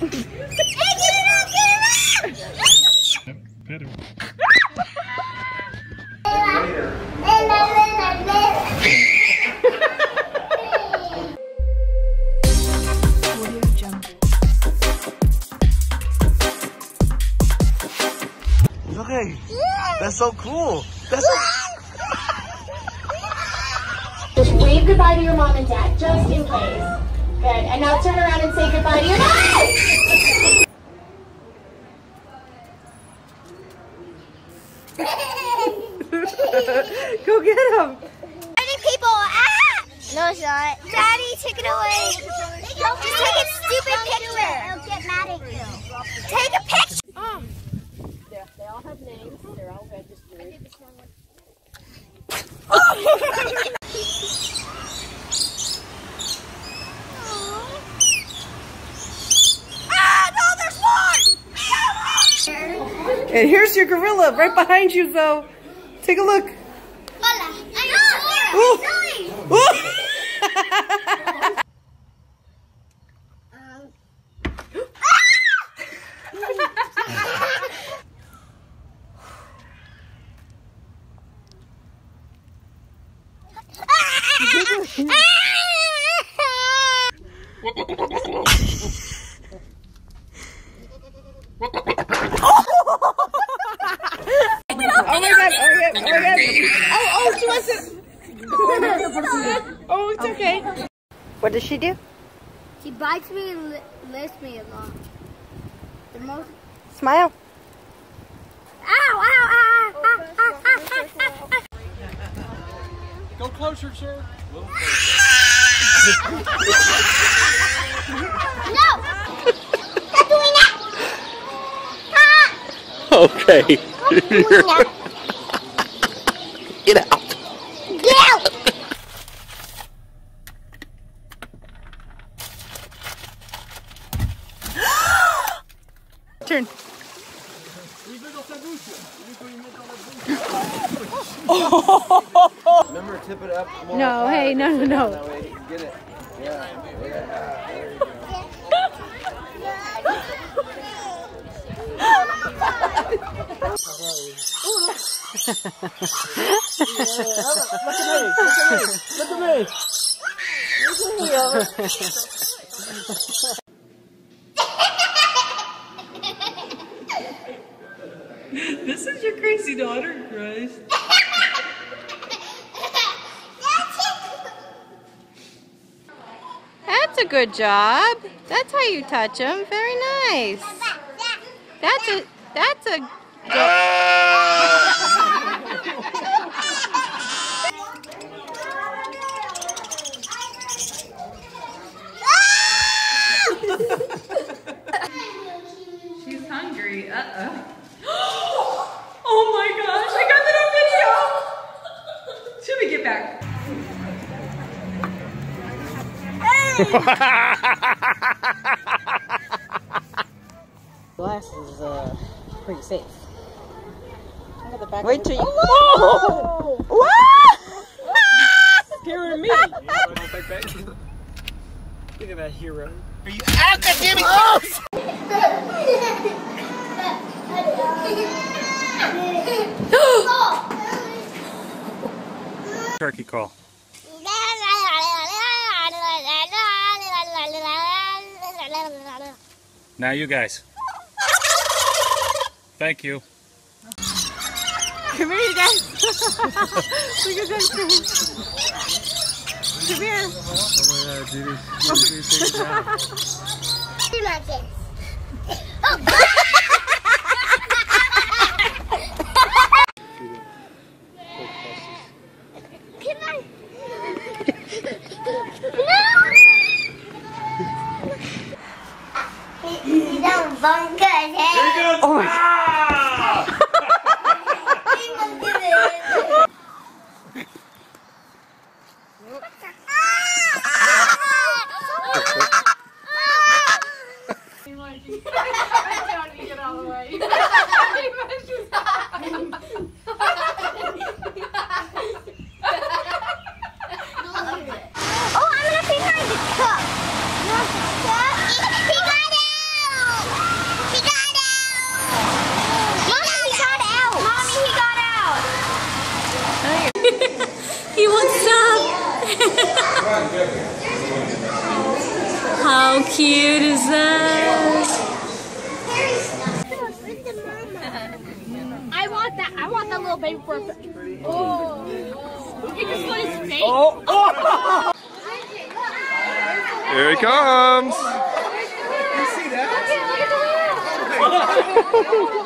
Pet. Okay. That's so cool. That's so Just wave goodbye to your mom and dad, just in case. Good. And now turn around and say goodbye to your mom. Go get him. Daddy, people! Ah! No, it's not. Daddy, take it away. Just take a stupid picture. I'll get mad at you. Take a picture. They all have names. They're all registered. And here's your gorilla right behind you, Zoe. Take a look. Hola. Ah! Ooh. Zoe. Ooh. Oh What does she do? She bites me and li lifts me a lot. The most... Smile. Ow, ow, ow, ow, ow, ow, ow. Go closer, sir. no! Stop doing that! Ah. Okay. Doing that. Get out. Get out! Remember, tip it up. No, hey, no, no, no. That way you can get it. Yeah. yeah. There you go. This is your crazy daughter, Christ. That's a good job. That's how you touch them. Very nice. That's a that's a She's hungry. Uh-oh. oh my gosh, I got that on video. Should we get back? Glass is uh, pretty safe. Wait till you. Oh, whoa! Whoa! Whoa! Scaring me. Look at that hero. Are you academic? Oh! Turkey call. Now you guys. Thank you. Come here, you guys. Look at that thing. Come here. Oh my god, Judy. Do like this. Come on. no! Don't bunker it. Oh my Oh, I'm gonna finger the cup. He got How cute is that? I want that. I want that little baby for a. Oh. You just want his face. Oh. oh! Here he comes!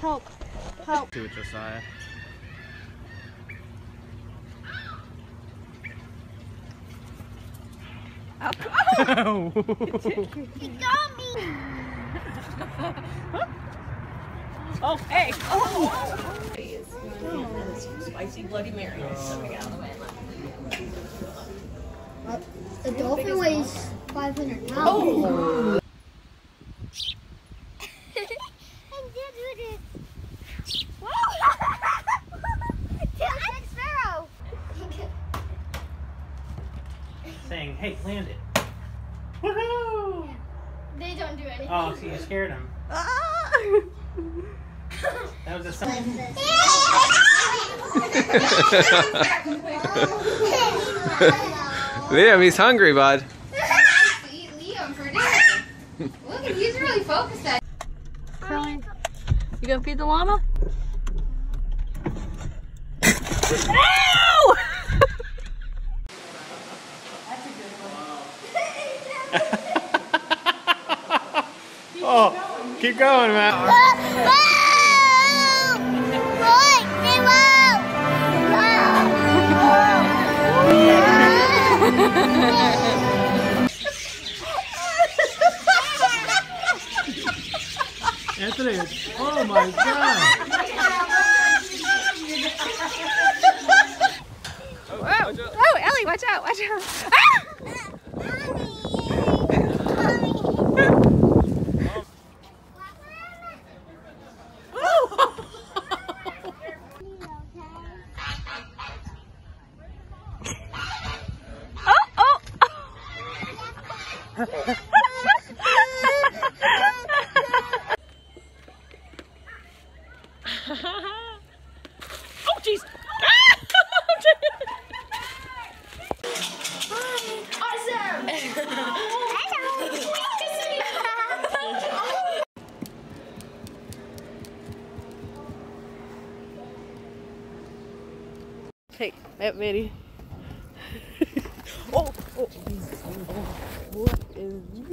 Help. Help. Do it, Josiah. Oh! He got me. Oh, hey. Oh. Spicy Bloody Mary. Oh. The uh, dolphin weighs 500 pounds. Oh. Jack Sparrow. saying, hey, land it. Woohoo! They don't do anything. Oh, so you scared him. That was a sign. Liam, he's hungry, bud. eat Liam for dinner. Look, he's really focused at Curly, you gonna feed the llama? Ow! Oh, keep going, man. Anthony, oh my god. Oh, jeez. Hey, that Minnie. What is